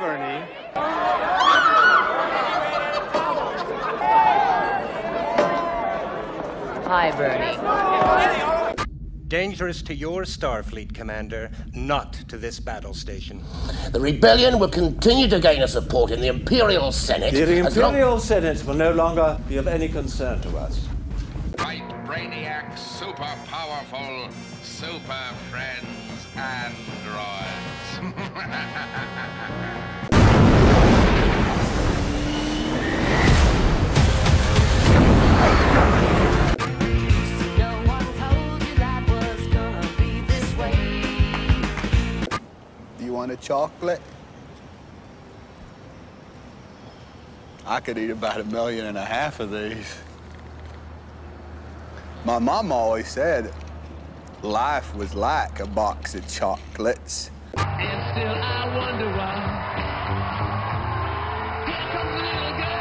Bernie. Hi, Bernie. Dangerous to your Starfleet, Commander, not to this battle station. The rebellion will continue to gain a support in the Imperial Senate. The Imperial long- Senate will no longer be of any concern to us. Right brainiac, super powerful, super friends, android. You want a chocolate? I could eat about a million and a half of these. My mom always said life was like a box of chocolates. And still I wonder why. Here comes a little girl.